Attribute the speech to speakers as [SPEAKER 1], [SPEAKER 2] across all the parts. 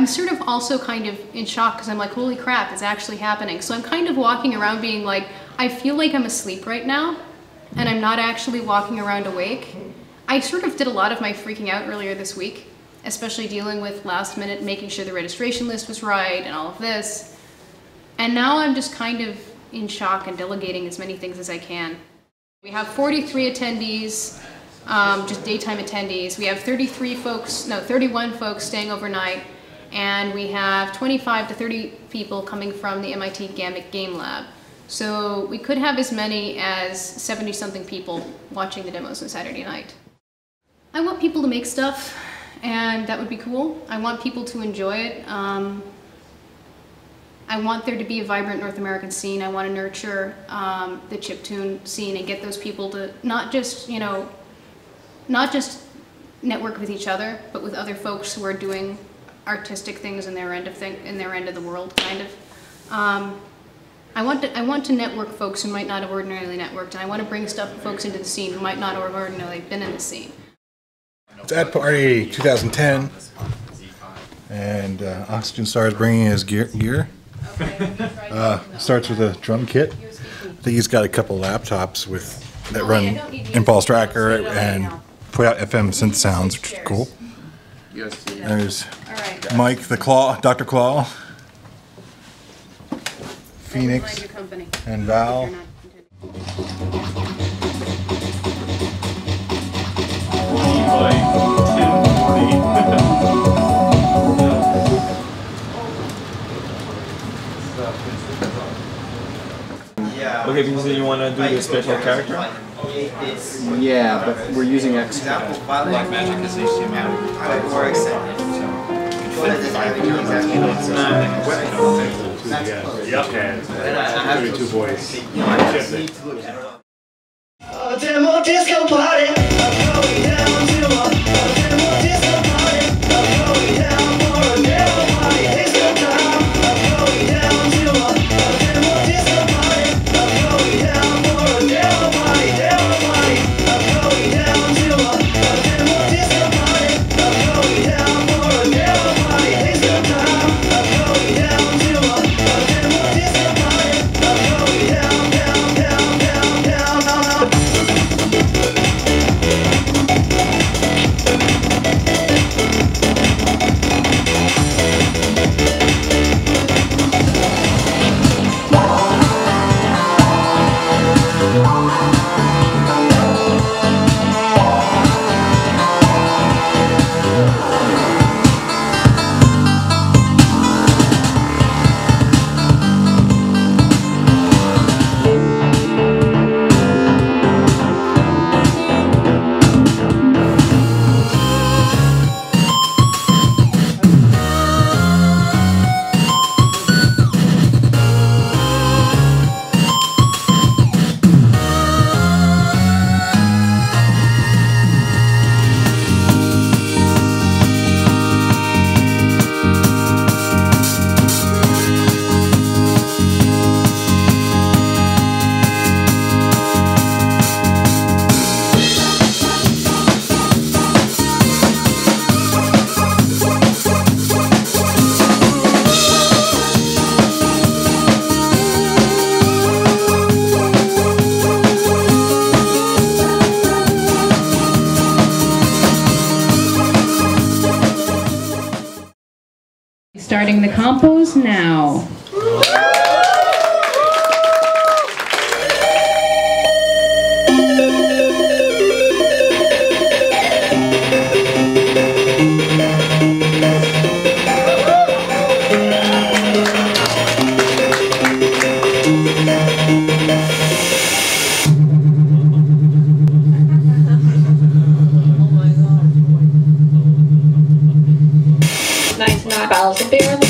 [SPEAKER 1] I'm sort of also kind of in shock because I'm like, holy crap, it's actually happening. So I'm kind of walking around being like, I feel like I'm asleep right now and I'm not actually walking around awake. I sort of did a lot of my freaking out earlier this week, especially dealing with last minute making sure the registration list was right and all of this. And now I'm just kind of in shock and delegating as many things as I can. We have 43 attendees, um, just daytime attendees. We have 33 folks, no, 31 folks staying overnight, and we have 25 to 30 people coming from the MIT Gambit Game Lab. So we could have as many as 70 something people watching the demos on Saturday night. I want people to make stuff, and that would be cool. I want people to enjoy it. Um, I want there to be a vibrant North American scene. I want to nurture um, the chiptune scene and get those people to not just, you know, not just network with each other, but with other folks who are doing artistic things in their end of thing, in their end of the world, kind of. Um, I want to I want to network folks who might not have ordinarily networked, and I want to bring stuff folks into the scene who might not have ordinarily been in the scene.
[SPEAKER 2] It's at Party 2010, and uh, Oxygen Star is bringing his gear. gear. Uh, starts with a drum kit. I think he's got a couple laptops with that run Impulse Tracker and put out FM synth sounds, which is cool. There's Mike the Claw, Dr. Claw, Phoenix, and Val.
[SPEAKER 3] Okay, because you want to do the special character?
[SPEAKER 4] Yeah, but we're using X.
[SPEAKER 5] Black Magic is HTML or extended.
[SPEAKER 6] Yep. And two boys.
[SPEAKER 7] Demo disco party.
[SPEAKER 8] Compose now.
[SPEAKER 9] Nice nine bottles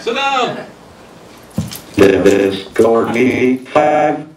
[SPEAKER 10] Sit down.
[SPEAKER 11] Discord meeting five.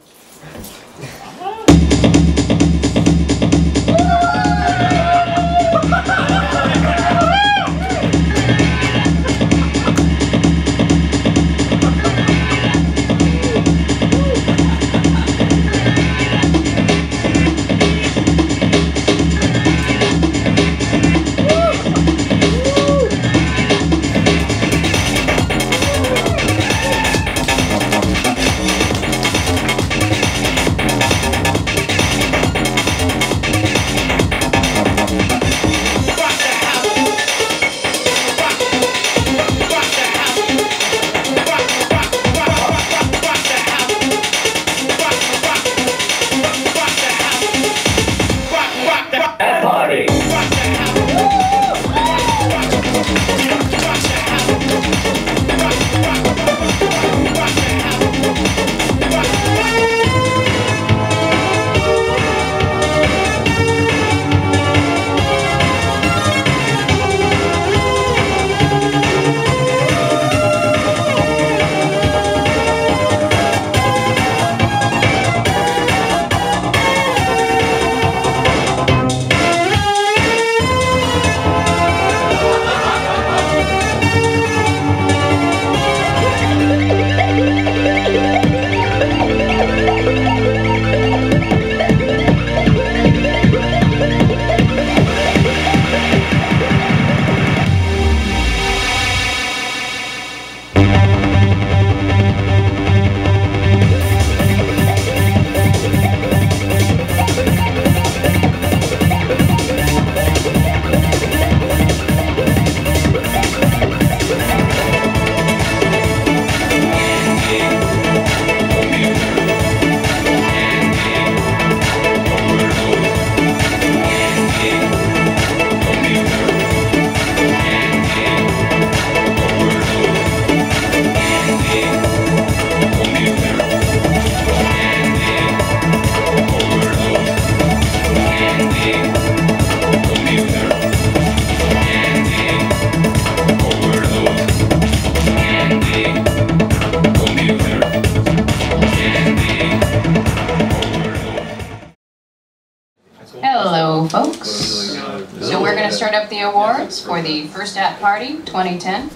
[SPEAKER 12] For the first at party 2010.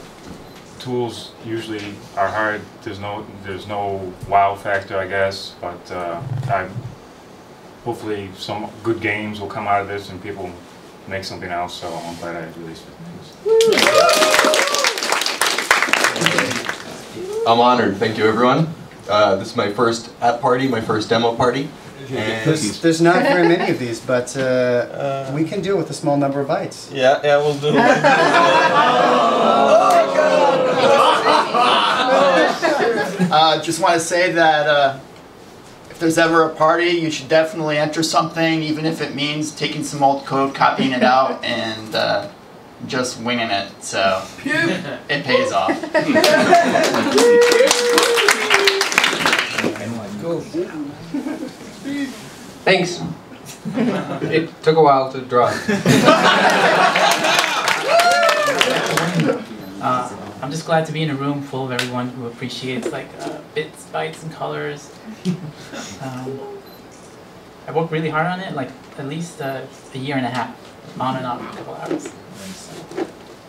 [SPEAKER 13] Tools usually are hard. There's no there's no wow factor, I guess. But uh, I hopefully some good games will come out of this and people make something else. So I'm glad I released it.
[SPEAKER 14] I'm honored. Thank you, everyone. Uh, this is my first at party, my first demo party. And
[SPEAKER 4] There's, there's not very many of these, but uh, we can do it with a small number of bytes.
[SPEAKER 3] Yeah, yeah, we'll do.
[SPEAKER 5] Uh, just want to say that uh, if there's ever a party, you should definitely enter something, even if it means taking some old code, copying it out, and uh, just winging it. So it pays off.
[SPEAKER 15] Thanks. It took a while to draw.
[SPEAKER 16] Uh, I'm just glad to be in a room full of everyone who appreciates like uh, bits, bytes, and colors. Um, I worked really hard on it, like at least uh, a year and a half, on and off, a couple hours.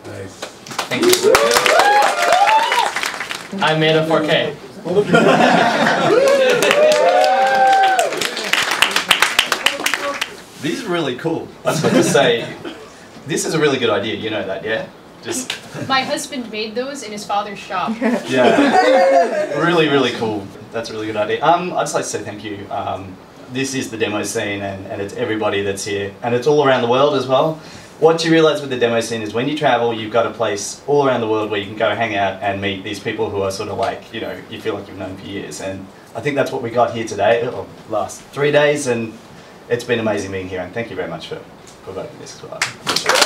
[SPEAKER 6] Nice.
[SPEAKER 16] Thank you. I made a 4K.
[SPEAKER 17] These are really cool. I was about to say, this is a really good idea. You know that, yeah? Just
[SPEAKER 1] My husband made those in his father's shop.
[SPEAKER 17] yeah, really, really cool. That's a really good idea. Um, I'd just like to say thank you. Um, this is the demo scene, and, and it's everybody that's here, and it's all around the world as well. What you realize with the demo scene is when you travel, you've got a place all around the world where you can go hang out and meet these people who are sort of like, you know, you feel like you've known for years. And I think that's what we got here today, or last three days, and it's been amazing being here. And thank you very much for, voting this as well.